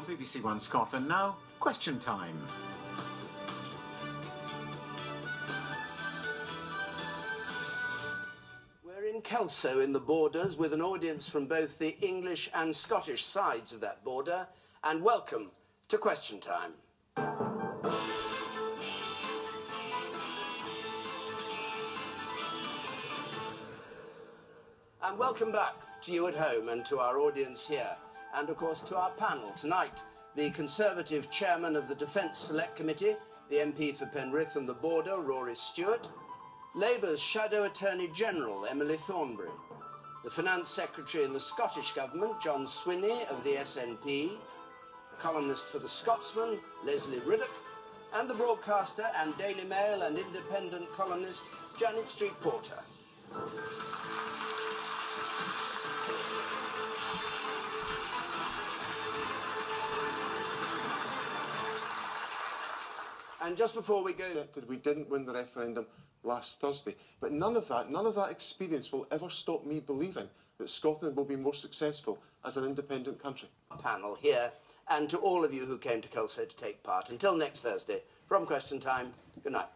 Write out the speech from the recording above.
On BBC One Scotland now, question time. We're in Kelso in the borders with an audience from both the English and Scottish sides of that border, and welcome to Question Time. And welcome back to you at home and to our audience here, and of course to our panel tonight. The Conservative Chairman of the Defence Select Committee, the MP for Penrith and the Border, Rory Stewart, Labour's Shadow Attorney General, Emily Thornberry, the Finance Secretary in the Scottish Government, John Swinney of the SNP, columnist for the Scotsman, Lesley Riddoch, and the broadcaster and Daily Mail and independent columnist, Janet Street Porter. And just before we go... Accepted we didn't win the referendum last Thursday. But none of that, none of that experience will ever stop me believing that Scotland will be more successful as an independent country. ...panel here, and to all of you who came to Kelso to take part. Until next Thursday, from Question Time, good night.